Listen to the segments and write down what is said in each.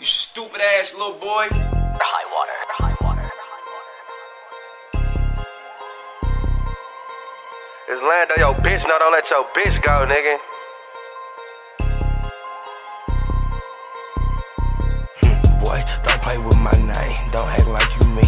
You stupid ass little boy. High water, high water. It's Lando, your bitch. No, don't let your bitch go, nigga. Hmm, boy, don't play with my name. Don't act like you me.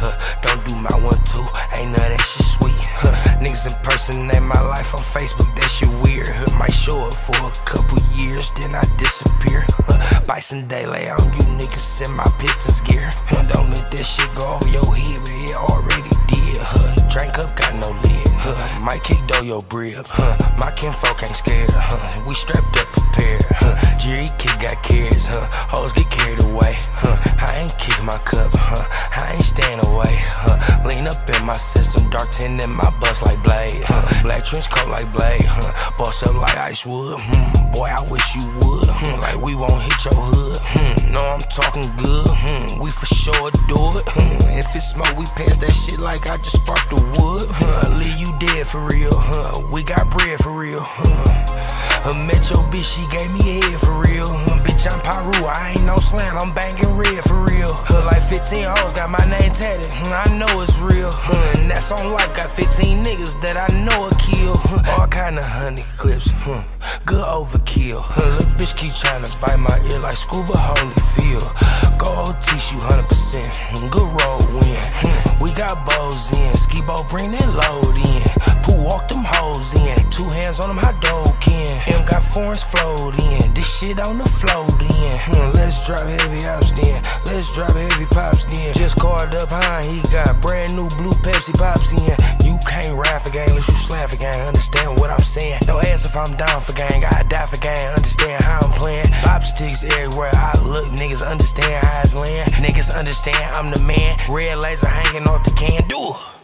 Huh, don't do my one two. Ain't none of that shit sweet. Huh, niggas impersonate my life on Facebook. That shit weird. Huh, might show up for a couple years, then I disappear. Huh, Bison Dele on you niggas in my Pistons gear. Huh, don't let that shit go over your head, but it already did. Huh, drink up, got no lid. Huh, might kick though your brib. Huh, my kinfolk ain't scared. Huh, we strapped up, prepared. Huh, Jerry kid got carrots. Huh, hoes get carried away. Huh, I ain't kick my cup. Huh, I ain't staying away. Huh, lean up in my system, dark tin in my bus like trench coat like blade. Huh, boss up like ice wood. Hmm, boy, I wish you would. Hmm, like we won't hit your hood. Hmm, no, I'm talking good. Hmm, we for sure do it. Hmm, if it's smoke, we pass that shit like I just sparked the wood. Huh, leave you dead for real. Huh, we got bread for real. Huh, I met your bitch, she gave me head for real. Huh, bitch, I'm Pyru, I ain't no slant, I'm banging red for real. Huh, like 15 hoes got my name tatted. Huh, I know it's real. That's on life, got 15 niggas that I know a kill. Huh, all kind of honey clips. Huh, good overkill. Huh, little bitch keep trying to bite my ear like scuba Holyfield. Go teach you 100%. Hmm, Good road win. Hmm, we got bows in. Skibo bring that load in. Pooh walk them hoes in. Two hands on them hot dog foreigns. This shit on the float in. Hmm, let's drop heavy ops then. Let's drop heavy pops then. Just called up high. He got brand new blue Pepsi pops in. You can't rap for gang unless you slap for gang. Understand what I'm saying? Don't ask if I'm down for gang. I die for gang. Understand how I'm playing. Pop sticks everywhere I look. Niggas understand how it's land. Niggas understand I'm the man. Red laser hanging off the can. Do it.